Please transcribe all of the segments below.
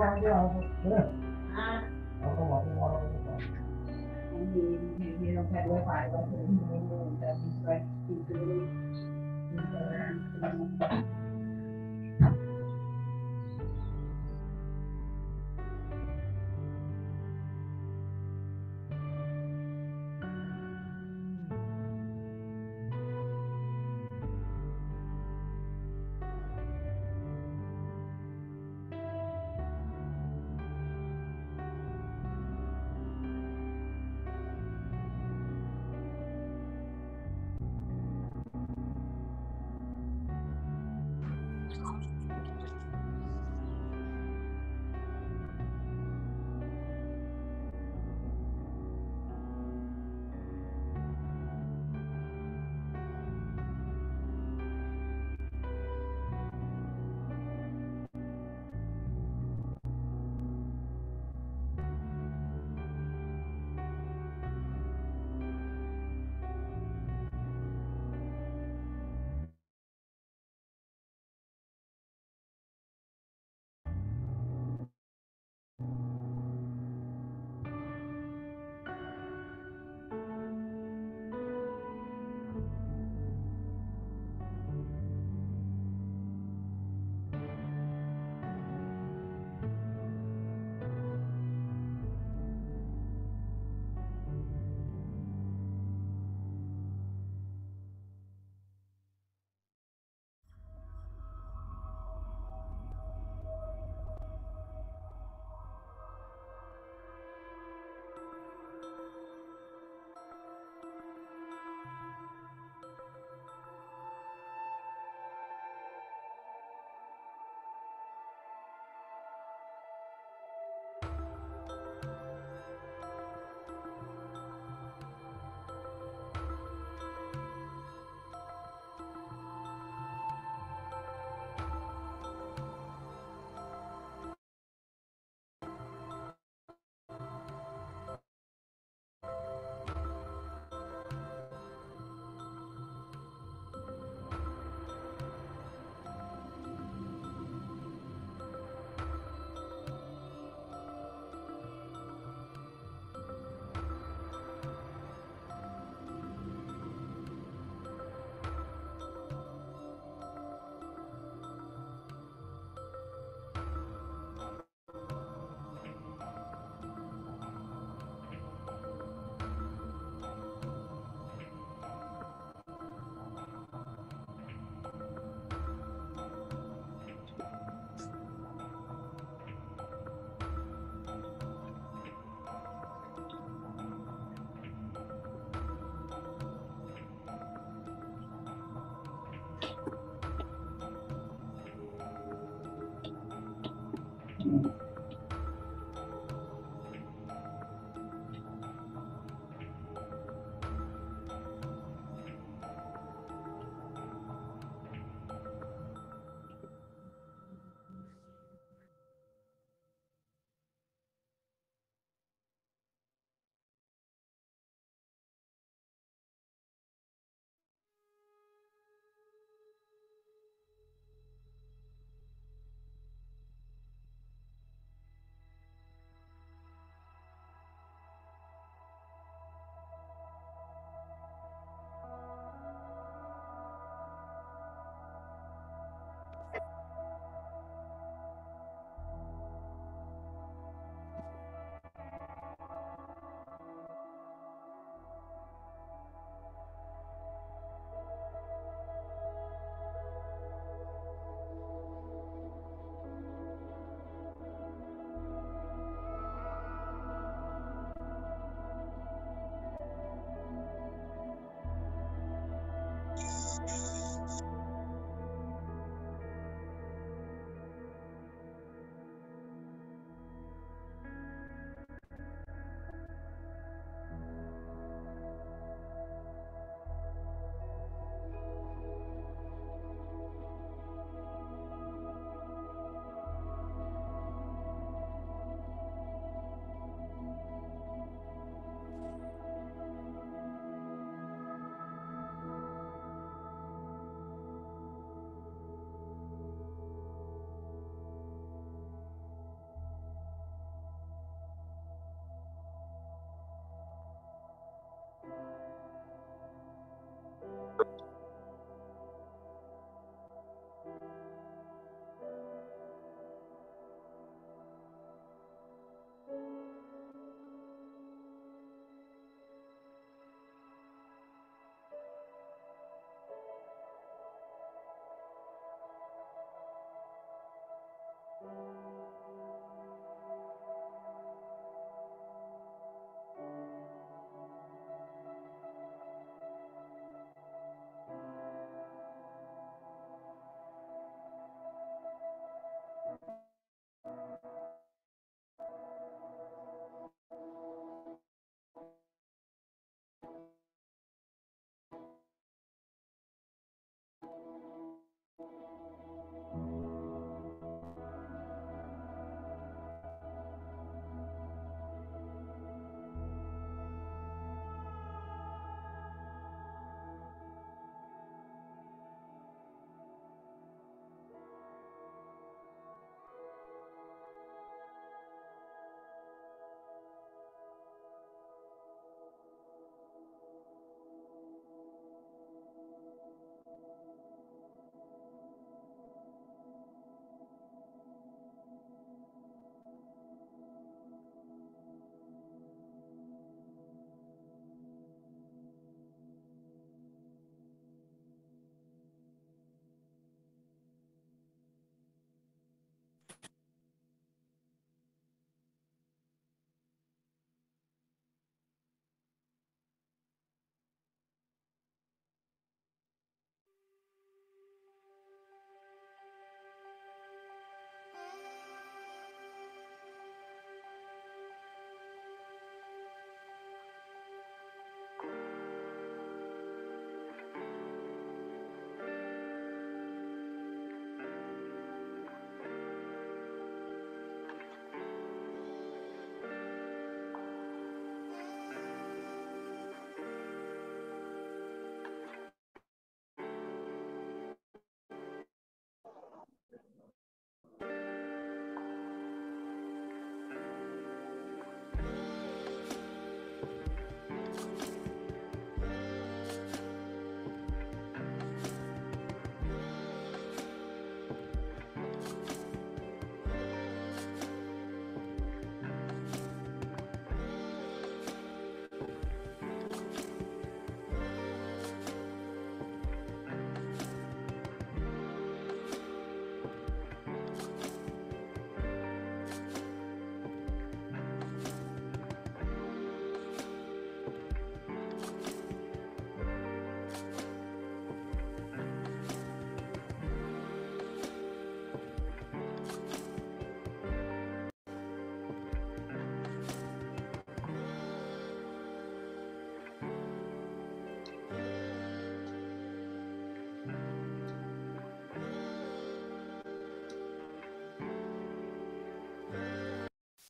one love.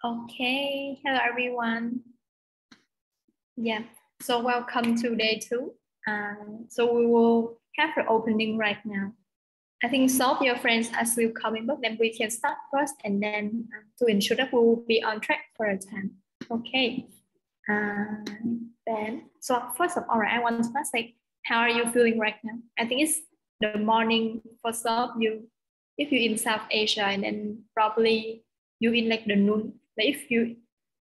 Okay, hello everyone. Yeah, so welcome to day two. Um, so we will have the opening right now. I think some of your friends are still coming, but then we can start first and then uh, to ensure that we will be on track for a time. Okay. Uh, then, so first of all, I want to ask like, how are you feeling right now? I think it's the morning for some of you. If you're in South Asia and then probably you in like the noon if you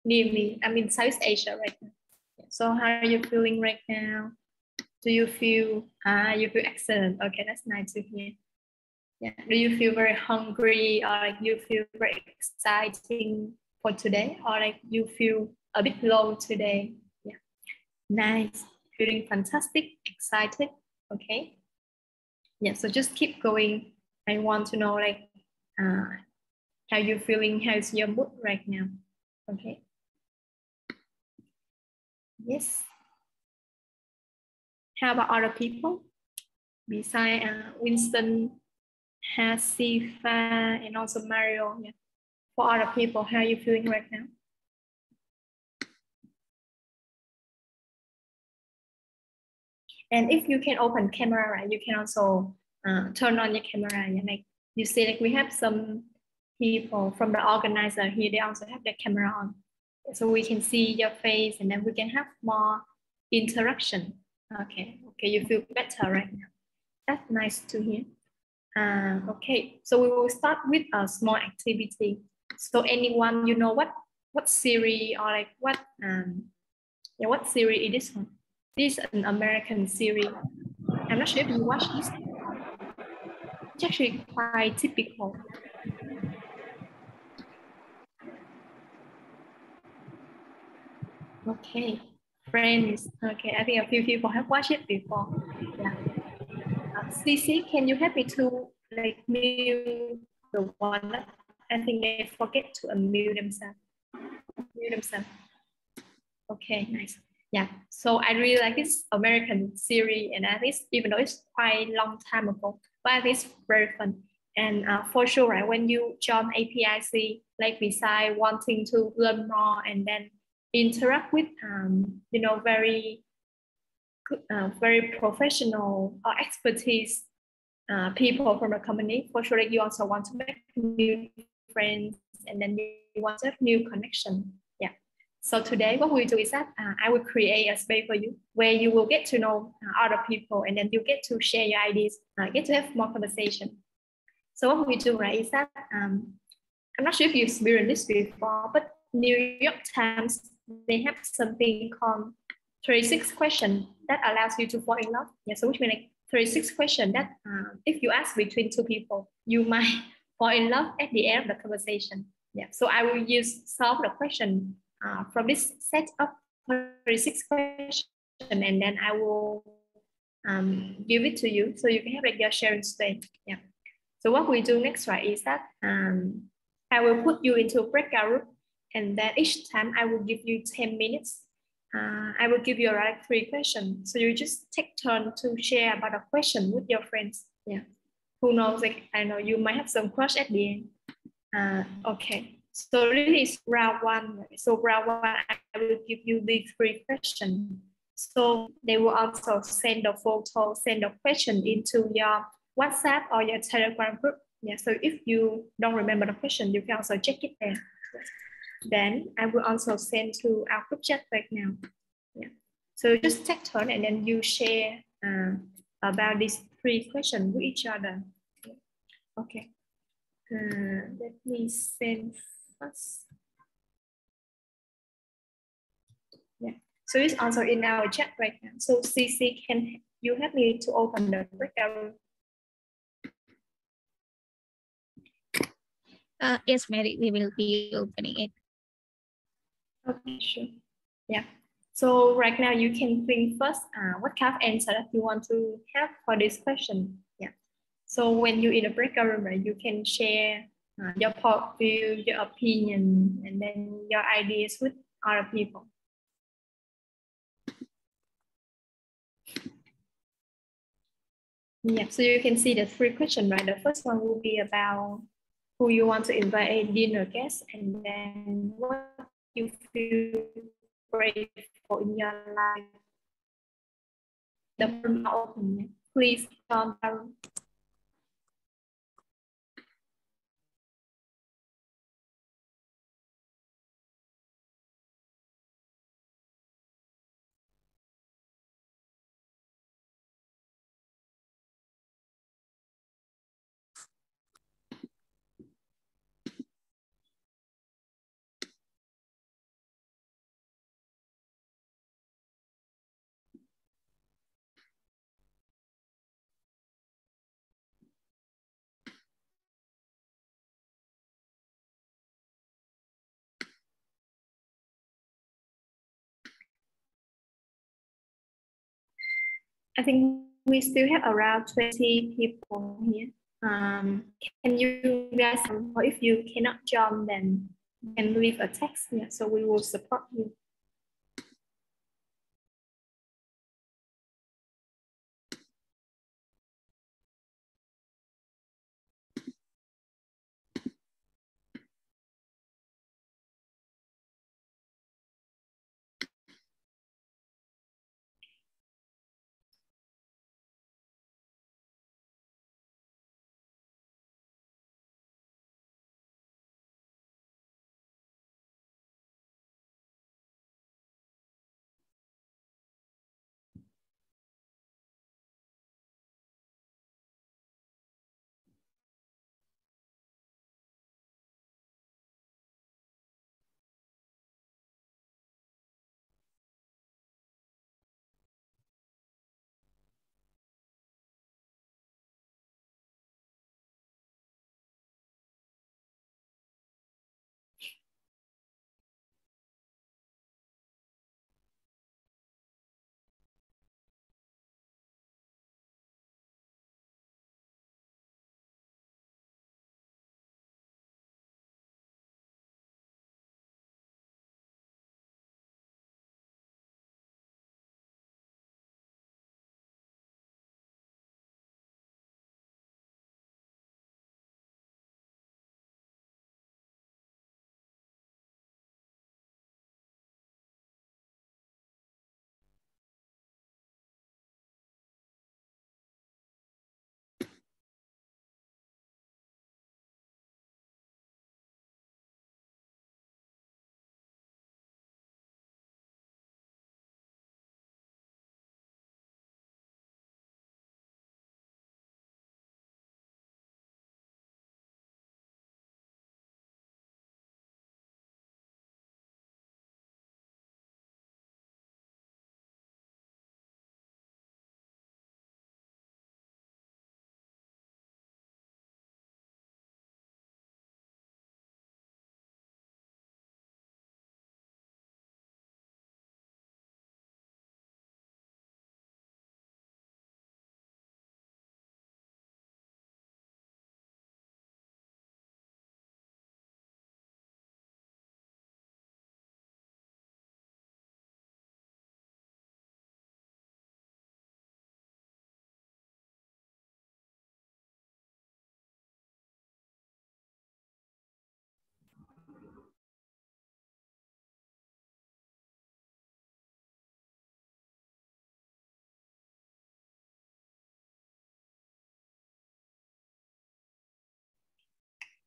near me, I'm in South Asia right now. So how are you feeling right now? Do you feel ah you feel excellent? Okay, that's nice to hear. Yeah. Do you feel very hungry or like you feel very exciting for today or like you feel a bit low today? Yeah. Nice. Feeling fantastic, excited. Okay. Yeah. So just keep going. I want to know like uh, how you feeling? How's your mood right now? Okay. Yes. How about other people? Besides uh, Winston, Hasifa, and also Mario. Yeah. For other people, how are you feeling right now? And if you can open camera, right, you can also uh, turn on your camera. Yeah, like you see, like we have some people from the organizer here, they also have their camera on. So we can see your face and then we can have more interaction. Okay, okay, you feel better right now. That's nice to hear. Uh, okay, so we will start with a small activity. So anyone, you know what what series or like what um yeah what series it is? This is an American series. I'm not sure if you watch this. It's actually quite typical Okay, friends. Okay, I think a few people have watched it before. Yeah. Uh, CC, can you help me to like mute the one? I think they forget to unmute themselves. Mute themselves. Okay, nice. Yeah. So I really like this American series, and I think even though it's quite a long time ago, but it's very fun. And uh, for sure, right, when you join APIC, like beside wanting to learn more and then interact with, um, you know, very, uh, very professional or expertise uh, people from the company, for sure, you also want to make new friends and then you want to have new connection. Yeah. So today, what we do is that uh, I will create a space for you where you will get to know uh, other people and then you get to share your ideas, uh, get to have more conversation. So what we do, right, is that um, I'm not sure if you've experienced this before, but New York Times they have something called 36 question that allows you to fall in love. Yeah, so which means like 36 question that uh, if you ask between two people, you might fall in love at the end of the conversation. Yeah, so I will use solve the question uh, from this set of 36 question and then I will um, give it to you so you can have like your sharing space. Yeah. So what we do next, right, is that um, I will put you into a breakout room, and then each time I will give you 10 minutes. Uh, I will give you like three questions. So you just take turn to share about a question with your friends. Yeah. Who knows? Like I know you might have some crush at the end. Uh, okay. So this is round one. So round one, I will give you these three questions. So they will also send the photo, send the question into your WhatsApp or your Telegram group. Yeah. So if you don't remember the question, you can also check it there. Then I will also send to our group chat right now. Yeah. So just take turn and then you share uh, about these three questions with each other. Okay. Uh, let me send first. Yeah. So it's also in our chat right now. So CC, can you help me to open the breakout? Uh, yes, Mary, we will be opening it. Okay, sure. Yeah. So right now you can think first uh, what kind of answer that you want to have for this question. Yeah. So when you're in a breakout room, right, you can share uh, your point view, your opinion, and then your ideas with other people. Yeah, so you can see the three questions, right? The first one will be about who you want to invite a dinner guest, and then what you feel grateful in your life. The open. Please come I think we still have around 20 people here. Um, can you guys, if you cannot join, then can leave a text. Yeah, so we will support you.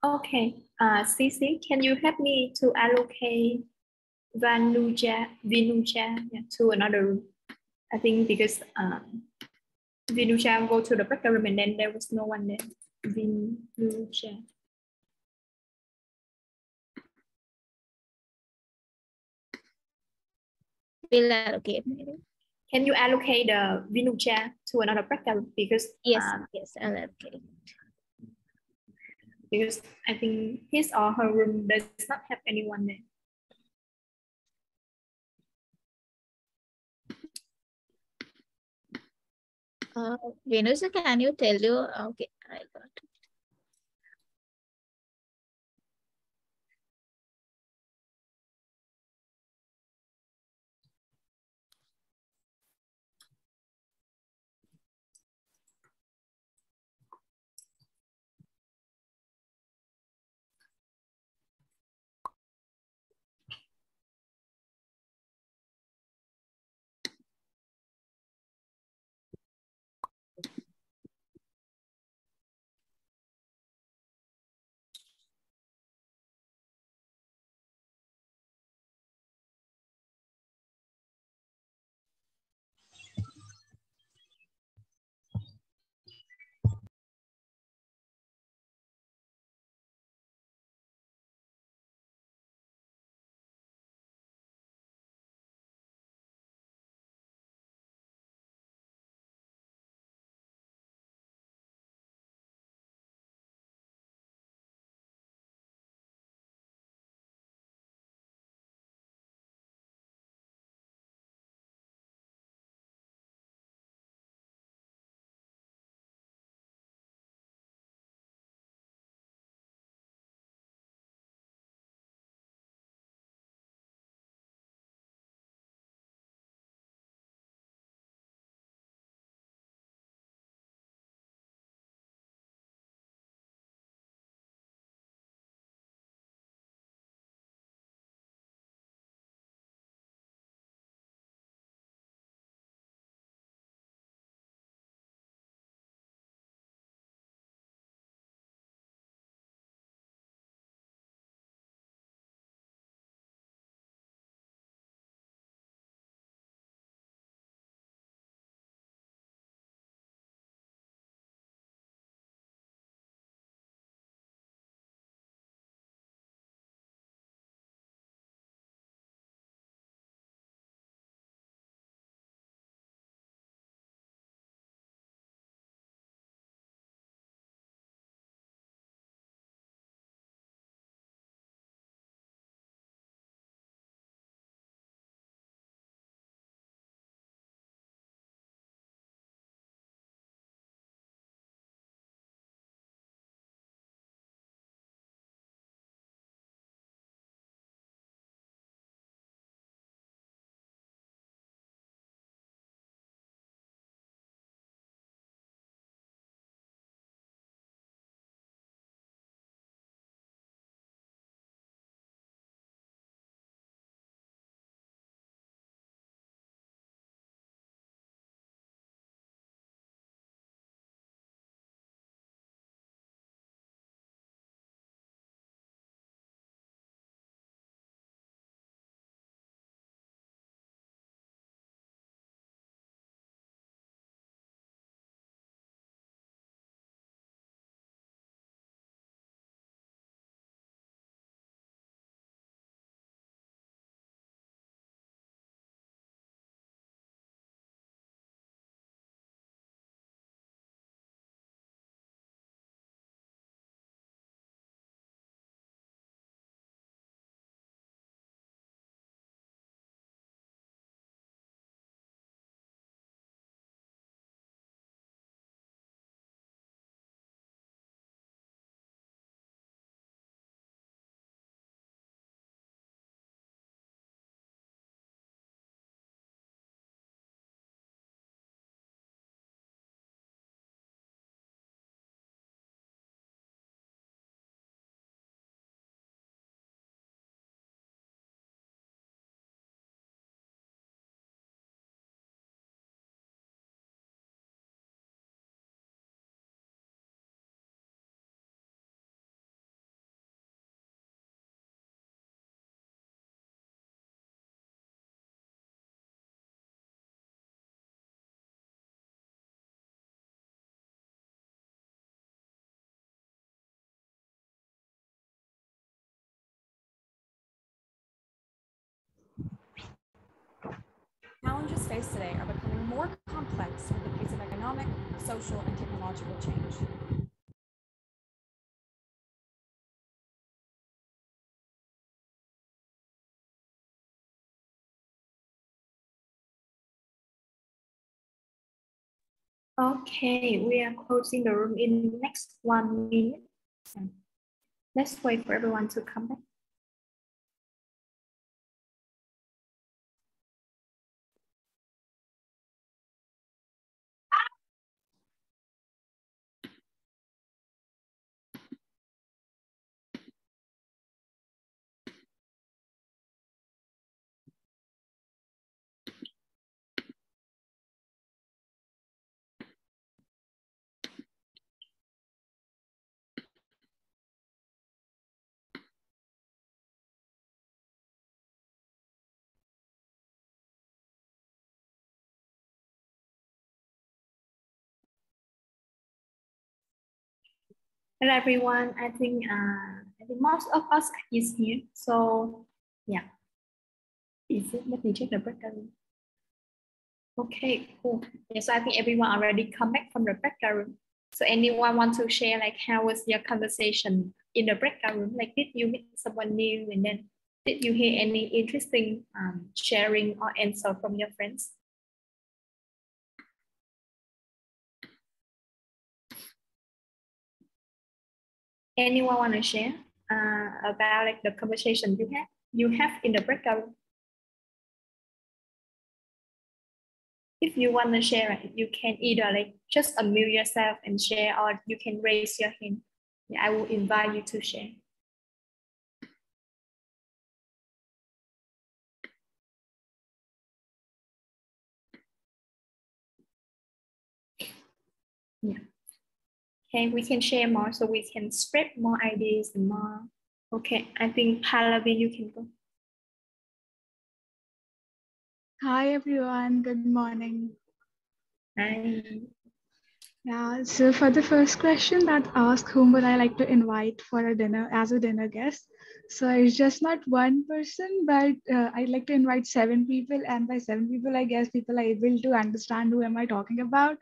Okay, uh, Cici, can you help me to allocate Vanuja, Vinuja yeah, to another room? I think because um, Vinuja go to the back room and then there was no one there. Vinuja. Will allocate. Can you allocate the Vinuja to another back room because Yes, um, yes, I'll allocate. Because I think his or her room does not have anyone there. Uh, Venus, can you tell you? Okay, I got Challenges faced today are becoming more complex with the pace of economic, social, and technological change. Okay, we are closing the room in next one minute. Let's wait for everyone to come back. Hello everyone. I think uh, I think most of us is here. So yeah. Is it? Let me check the breakout room. Okay, cool. Yes, so I think everyone already come back from the breakout room. So anyone want to share like how was your conversation in the breakout room? Like did you meet someone new and then did you hear any interesting um, sharing or answer from your friends? Anyone want to share uh, about like the conversation you have you have in the breakout if you want to share you can either like just unmute yourself and share or you can raise your hand. Yeah, i will invite you to share Okay, we can share more so we can spread more ideas and more. Okay, I think Pallavi, you can go. Hi everyone, good morning. Hi. Yeah, so for the first question that asked whom would I like to invite for a dinner as a dinner guest? So it's just not one person, but uh, I'd like to invite seven people. And by seven people, I guess people are able to understand who am I talking about.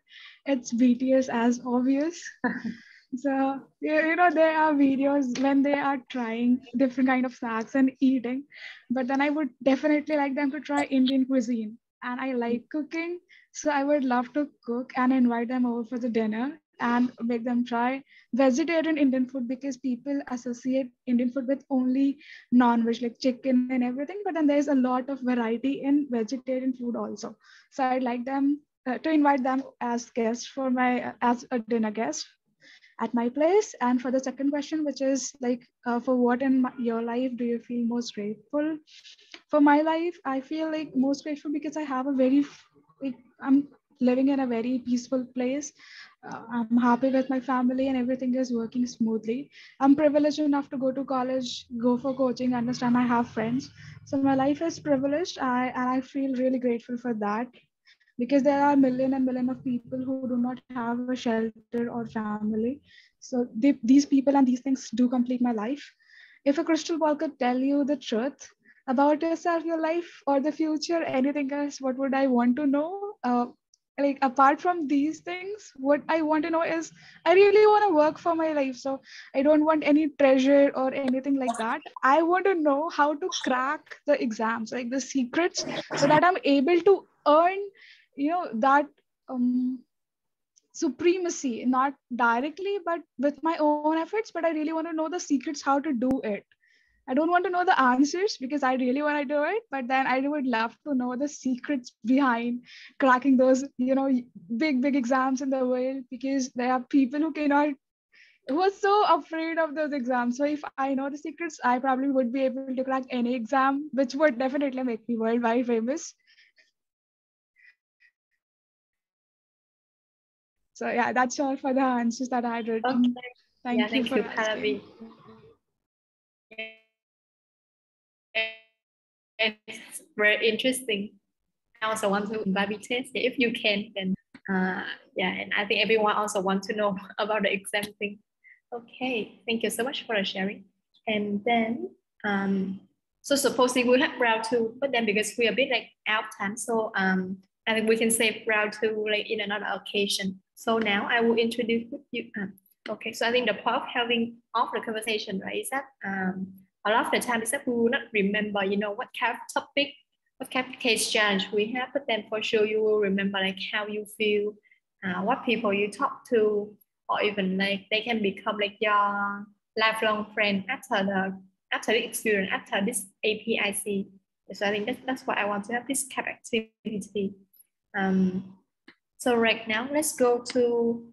It's BTS as obvious. so you know there are videos when they are trying different kind of snacks and eating, but then I would definitely like them to try Indian cuisine. And I like cooking, so I would love to cook and invite them over for the dinner and make them try vegetarian Indian food because people associate Indian food with only non-veg like chicken and everything. But then there's a lot of variety in vegetarian food also. So I'd like them uh, to invite them as guests for my as a dinner guest at my place. And for the second question, which is like, uh, for what in my, your life do you feel most grateful? For my life, I feel like most grateful because I have a very, like, I'm living in a very peaceful place. Uh, I'm happy with my family and everything is working smoothly. I'm privileged enough to go to college, go for coaching, understand I have friends. So my life is privileged. I, and I feel really grateful for that because there are million and million of people who do not have a shelter or family. So they, these people and these things do complete my life. If a crystal ball could tell you the truth about yourself, your life, or the future, anything else, what would I want to know? Uh, like apart from these things what i want to know is i really want to work for my life so i don't want any treasure or anything like that. I want to know how to crack the exams like the secrets so that i'm able to earn you know that um, supremacy not directly but with my own efforts but i really want to know the secrets how to do it I don't want to know the answers because I really want to do it, but then I would love to know the secrets behind cracking those, you know, big, big exams in the world because there are people who cannot, who are so afraid of those exams. So if I know the secrets, I probably would be able to crack any exam, which would definitely make me worldwide famous. So yeah, that's all for the answers that I had written. Okay. Thank yeah, you thank for you, asking. It's very interesting. I also want to invite BTS if you can. Then uh, yeah, and I think everyone also want to know about the exam thing. Okay, thank you so much for sharing. And then um, So supposing we have round two, but then because we're a bit like out time, so um, I think we can save round two like in another occasion. So now I will introduce you. Um, okay, so I think the point of having off the conversation, right, is that um, a lot of the time that we will not remember, you know, what kind of topic, what kind of case challenge we have, but then for sure you will remember like how you feel, uh, what people you talk to, or even like they can become like your lifelong friend after the after the experience, after this APIC. So I think that's, that's why I want to have this CAP activity. Um, so right now, let's go to,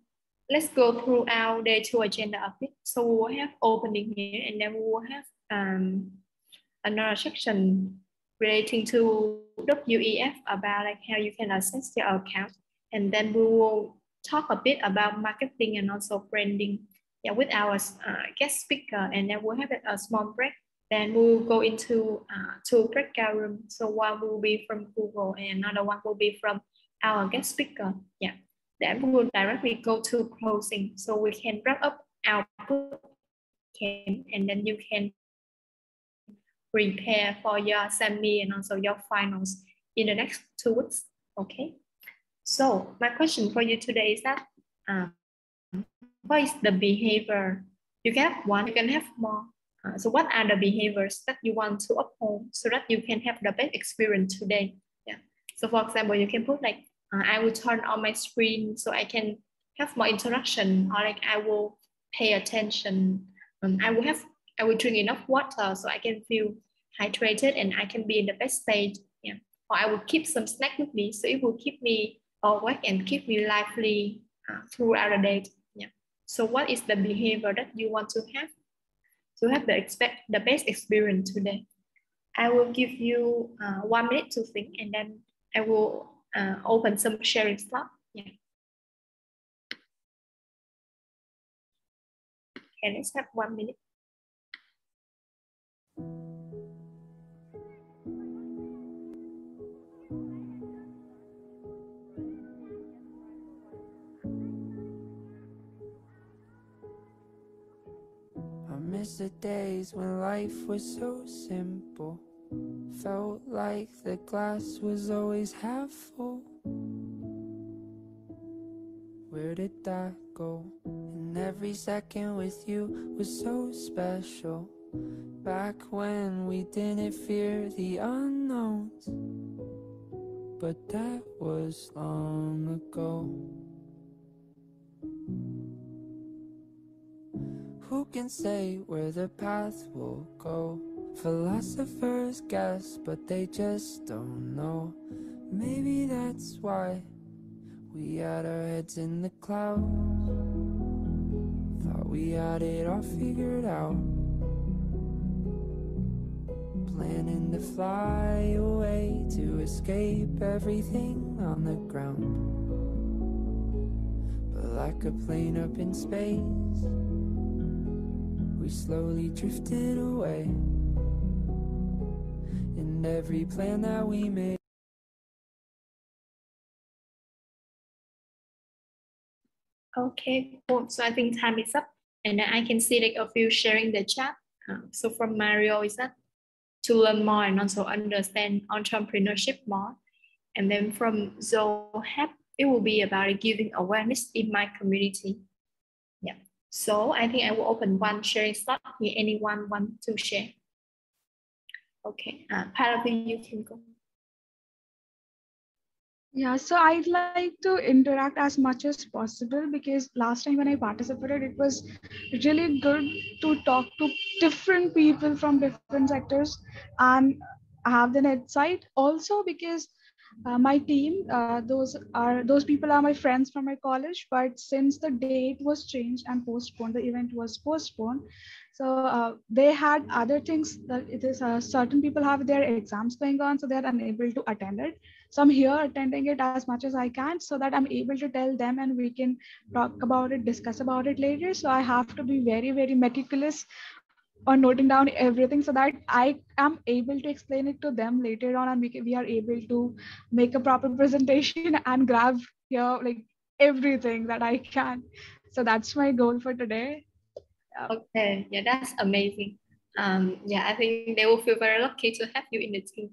let's go through our day two agenda of it. So we will have opening here and then we will have um, another section relating to WEF about like how you can access your account. And then we will talk a bit about marketing and also branding yeah, with our uh, guest speaker. And then we'll have a small break. Then we'll go into uh, two breakout rooms. So one will be from Google and another one will be from our guest speaker. Yeah, then we will directly go to closing. So we can wrap up our book and then you can prepare for your semi and also your finals in the next two weeks. Okay. So my question for you today is that um, what is the behavior? You can have one, you can have more. Uh, so what are the behaviors that you want to uphold so that you can have the best experience today? Yeah. So for example, you can put like, uh, I will turn on my screen so I can have more interaction or like I will pay attention. Um, I will have, I will drink enough water so I can feel hydrated and I can be in the best state. Yeah. Or I will keep some snack with me so it will keep me awake and keep me lively uh, throughout the day. Yeah. So what is the behavior that you want to have to have the expect the best experience today? I will give you uh, one minute to think and then I will uh, open some sharing slot. Yeah. Okay, let's have one minute. Miss the days when life was so simple. Felt like the glass was always half full. Where did that go? And every second with you was so special. Back when we didn't fear the unknowns. But that was long ago. Who can say where the path will go? Philosophers guess, but they just don't know. Maybe that's why we had our heads in the clouds. Thought we had it all figured out. Planning to fly away to escape everything on the ground. But like a plane up in space we slowly drifted away And every plan that we made Okay, cool. So I think time is up. And I can see like a few sharing the chat. Uh, so from Mario is that to learn more and also understand entrepreneurship more. And then from Zohab, it will be about giving awareness in my community. So I think I will open one sharing slot here. Anyone want to share? Okay, uh, Paravi, you can go. Yeah, so I'd like to interact as much as possible because last time when I participated, it was really good to talk to different people from different sectors and have the insight. Also, because uh, my team uh, those are those people are my friends from my college but since the date was changed and postponed the event was postponed so uh, they had other things that it is uh, certain people have their exams going on so they're unable to attend it. So i'm here attending it as much as i can so that i'm able to tell them and we can talk about it discuss about it later. So i have to be very very meticulous on noting down everything so that I am able to explain it to them later on and we, can, we are able to make a proper presentation and grab here like everything that I can. So that's my goal for today. Okay, yeah, that's amazing. um, yeah, I think they will feel very lucky to have you in the team.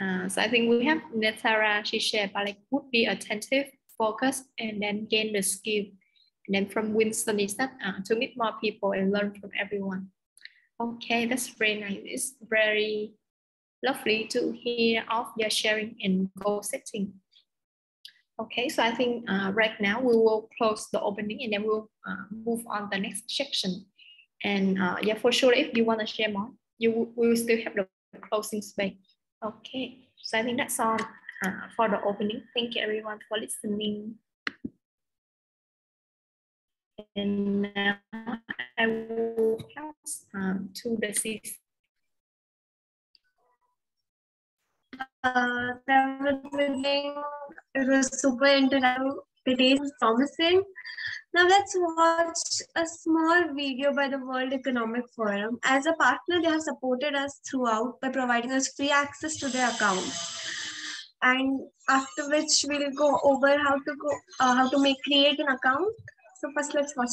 Uh, so I think we have Netara, she shared, but like would be attentive, focus, and then gain the skill. And then from Winston is that uh, to meet more people and learn from everyone. Okay, that's very nice. It's very lovely to hear of your sharing and goal setting. Okay, so I think uh, right now we will close the opening and then we'll uh, move on the next section. And uh, yeah, for sure, if you want to share more, you we will still have the closing space. Okay, so I think that's all uh, for the opening. Thank you everyone for listening. And now I will pass um, to the sis. Uh, amazing. It was super interactive. The day was promising. Now let's watch a small video by the World Economic Forum. As a partner, they have supported us throughout by providing us free access to their accounts. And after which we'll go over how to go, uh, how to make create an account. So first, let's watch.